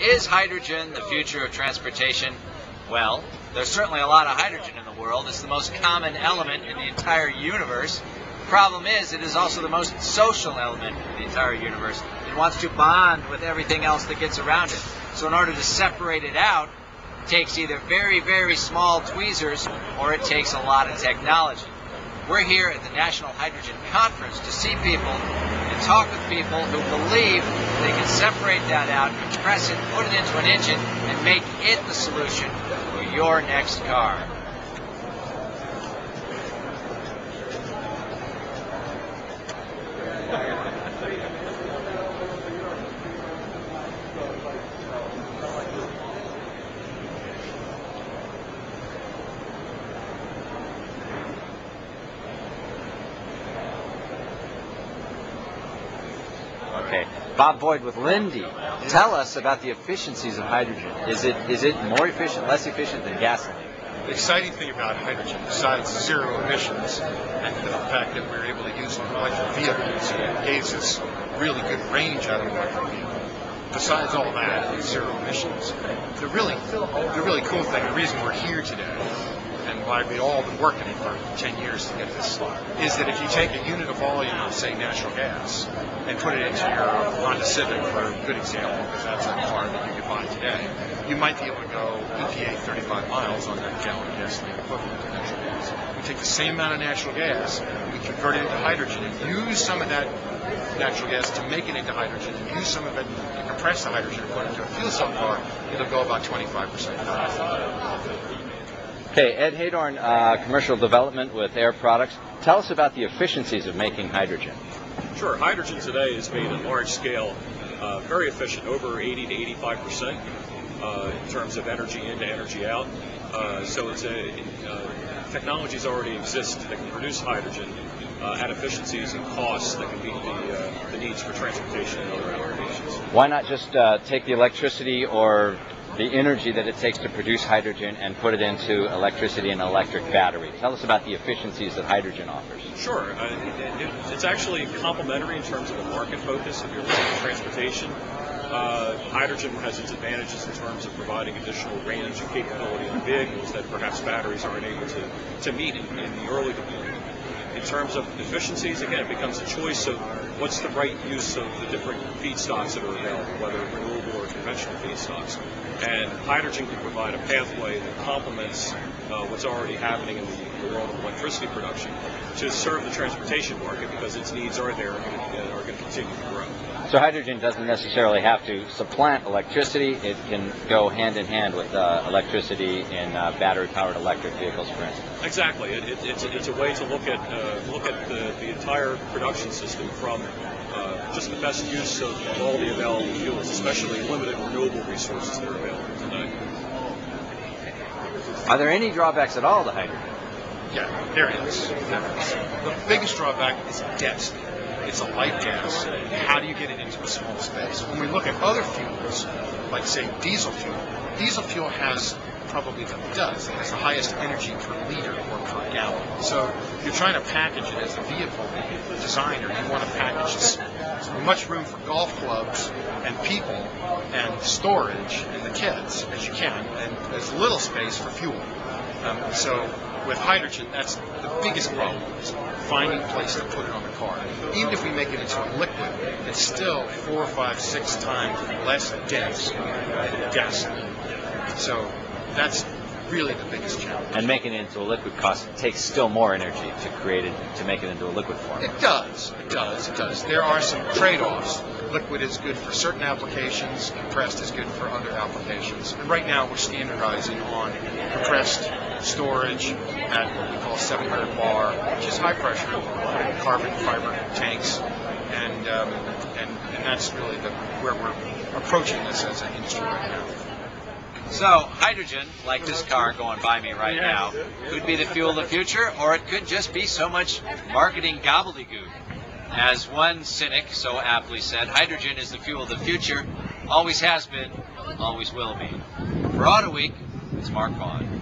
Is hydrogen the future of transportation? Well, there's certainly a lot of hydrogen in the world. It's the most common element in the entire universe. Problem is, it is also the most social element in the entire universe. It wants to bond with everything else that gets around it. So in order to separate it out, it takes either very, very small tweezers or it takes a lot of technology. We're here at the National Hydrogen Conference to see people and talk with people who believe they can separate that out, compress it, put it into an engine, and make it the solution for your next car. Okay. Bob Boyd with Linde. Tell us about the efficiencies of hydrogen. Is it is it more efficient, less efficient than gasoline? The exciting thing about hydrogen, besides zero emissions and the fact that we're able to use it in electric vehicles, it gives us really good range out of electric vehicle. Besides all that, zero emissions. The really, the really cool thing, the reason we're here today, and why we've all been working for 10 years to get this, is that if you take a unit of volume of, say, natural gas, and put it into your Honda Civic, for a good example, because that's a car that you could buy today, you might be able to go EPA 35 miles on that gallon of gasoline equivalent to natural gas. We take the same amount of natural gas, we convert it into hydrogen, and use some of that natural gas to make it into hydrogen, and use some of it to compress the hydrogen and put it into a fuel cell car, it'll go about 25% faster. Okay, Ed Heydorn, uh, commercial development with Air Products. Tell us about the efficiencies of making hydrogen. Sure. Hydrogen today is made at large scale, uh, very efficient, over 80 to 85 percent uh, in terms of energy in to energy out. Uh, so it's a uh, technologies already exist that can produce hydrogen at efficiencies and costs that can meet the, uh, the needs for transportation and other applications. Why not just uh, take the electricity or the energy that it takes to produce hydrogen and put it into electricity and electric battery? Tell us about the efficiencies that hydrogen offers. Sure. Uh, it, it, it's actually complementary in terms of a market focus. If you're looking at transportation, uh, hydrogen has its advantages in terms of providing additional range and capability on vehicles that perhaps batteries aren't able to, to meet in, in the early. In terms of efficiencies, again, it becomes a choice of what's the right use of the different feedstocks that are available, whether renewable or conventional feedstocks. And hydrogen can provide a pathway that complements uh, what's already happening in the, electricity production to serve the transportation market because its needs are there and are going to continue to grow. So hydrogen doesn't necessarily have to supplant electricity. It can go hand in hand with uh, electricity in uh, battery-powered electric vehicles, for instance. Exactly. It, it, it's, it's a way to look at uh, look at the, the entire production system from uh, just the best use of all the available fuels, especially limited renewable resources that are available today. Are there any drawbacks at all to hydrogen? Yeah, there is. The biggest drawback is density. It's a light gas. How do you get it into a small space? When we look at other fuels, like say diesel fuel, diesel fuel has probably the does. It has the highest energy per liter or per gallon. So you're trying to package it as a vehicle designer. You want to package as much room for golf clubs and people and storage and the kids as you can, and as little space for fuel. Um, so with hydrogen, that's the biggest problem is finding a place to put it on the car. Even if we make it into a liquid, it's still four, five, six times less dense than gasoline. So that's really the biggest challenge. And making it into a liquid cost takes still more energy to create it to make it into a liquid form. It does. It does. It does. There are some trade-offs. Liquid is good for certain applications. Compressed is good for other applications. And right now we're standardizing on compressed storage at what we call 700 bar, which is high pressure, carbon fiber tanks, and um, and and that's really the where we're approaching this as an industry right now. So, hydrogen, like this car going by me right now, could be the fuel of the future, or it could just be so much marketing gobbledygook. As one cynic so aptly said, hydrogen is the fuel of the future, always has been, always will be. For Auto Week, it's Mark Vaughn.